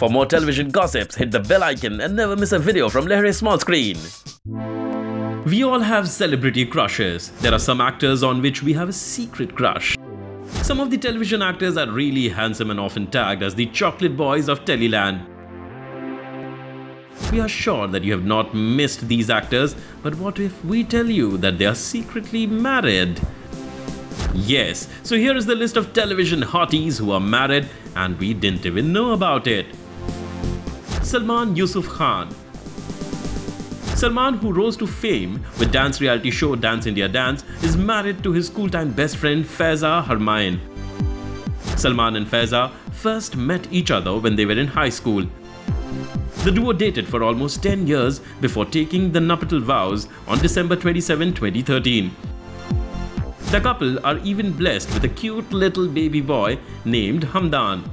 For more television gossips, hit the bell icon and never miss a video from Lehren Small Screen. We all have celebrity crushes. There are some actors on which we have a secret crush. Some of the television actors are really handsome and often tagged as the chocolate boys of Teleland. We are sure that you have not missed these actors, but what if we tell you that they are secretly married? Yes, so here is the list of television hotties who are married and we didn't even know about it. Salman Yusuf Khan Salman, who rose to fame with dance reality show Dance India Dance, is married to his school-time best friend Faiza Harmain. Salman and Faiza first met each other when they were in high school. The duo dated for almost 10 years before taking the nuptial vows on December 27, 2013. The couple are even blessed with a cute little baby boy named Hamdan.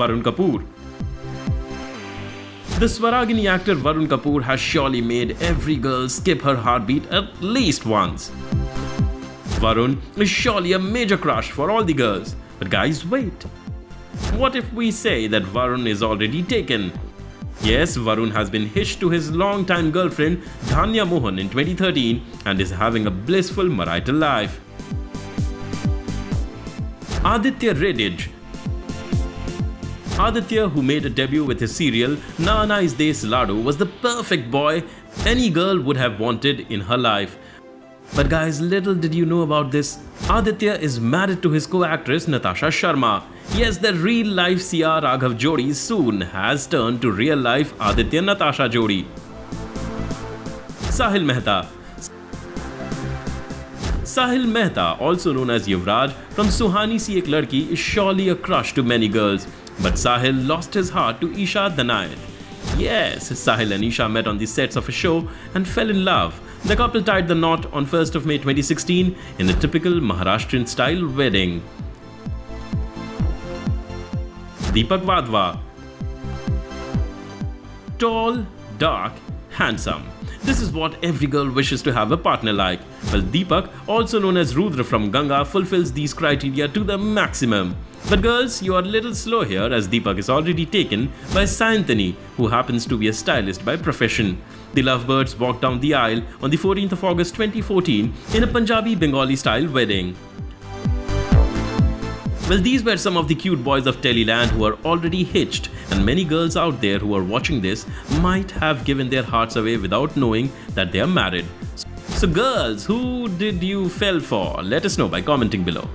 Varun Kapoor the Swaragini actor Varun Kapoor has surely made every girl skip her heartbeat at least once. Varun is surely a major crush for all the girls. But guys, wait. What if we say that Varun is already taken? Yes, Varun has been hitched to his long-time girlfriend Dhanya Mohan in 2013 and is having a blissful marital life. Aditya Redij Aditya, who made a debut with his serial Na Aana Is Des Laado, was the perfect boy any girl would have wanted in her life. But guys, little did you know about this. Aditya is married to his co-actress Natasha Sharma. Yes, the reel-life Sia Raghav Jodi soon has turned to real-life Aditya Natasha Jodi. Sahil Mehta Sahil Mehta, also known as Yuvraj, from Suhani Si Ek Ladki, is surely a crush to many girls. But Sahil lost his heart to Isha Danayat. Yes, Sahil and Isha met on the sets of a show and fell in love. The couple tied the knot on 1st of May 2016 in a typical Maharashtrian style wedding. Deepak Wadhwa Tall, dark, handsome. This is what every girl wishes to have a partner like. Well, Deepak, also known as Rudra from Ganga, fulfills these criteria to the maximum. But girls, you are a little slow here as Deepak is already taken by Sayantani, who happens to be a stylist by profession. The lovebirds walked down the aisle on the 14th of August 2014 in a Punjabi Bengali style wedding. Well, these were some of the cute boys of Teleland who are already hitched, and many girls out there who are watching this might have given their hearts away without knowing that they are married. So, girls, who did you fell for? Let us know by commenting below.